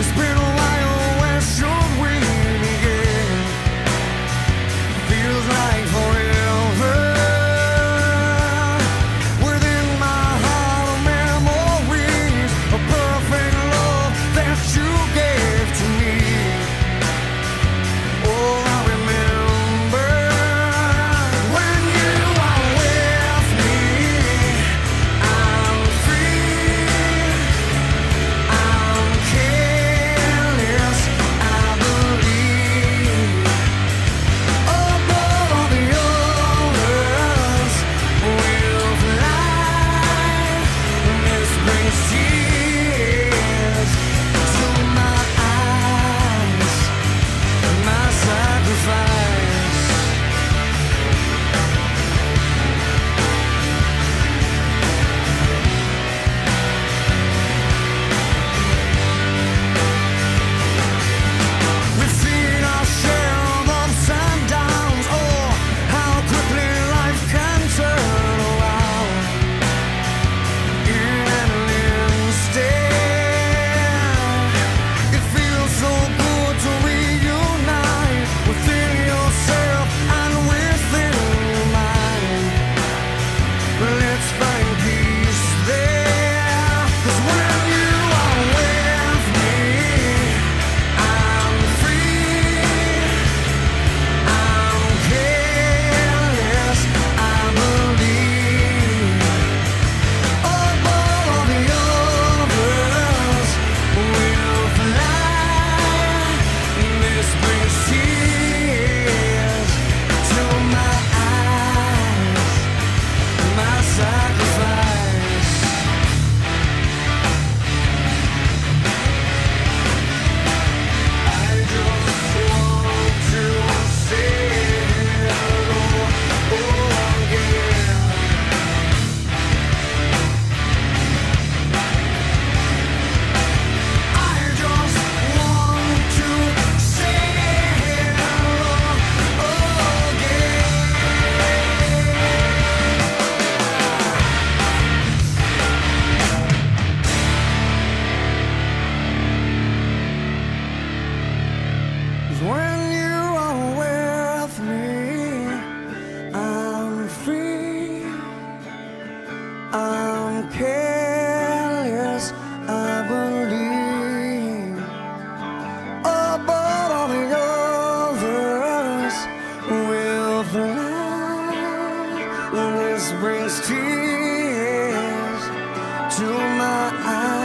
The spirit Brings tears to my eyes.